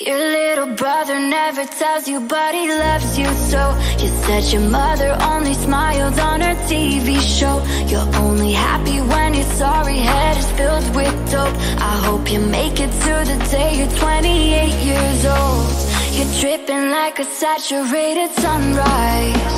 Your little brother never tells you, but he loves you so. You said your mother only smiled on her TV show. You're only happy when your sorry head is filled with dope. I hope you make it to the day you're 28 years old. You're dripping like a saturated sunrise.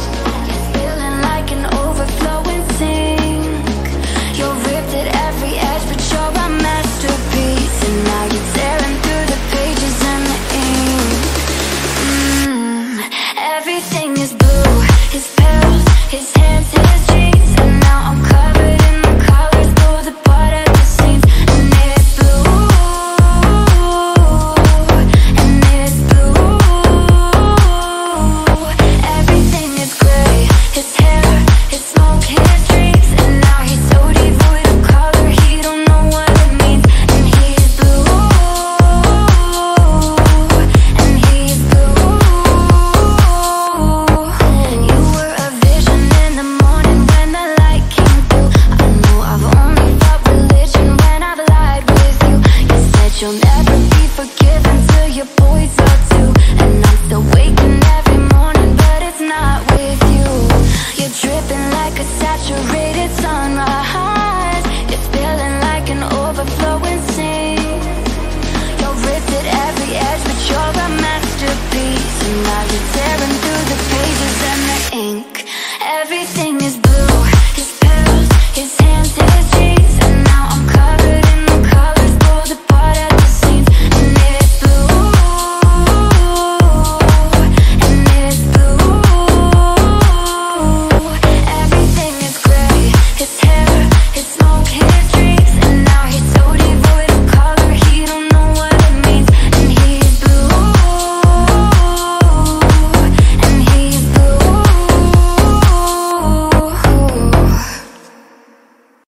You'll never be forgiven till your boys are just tell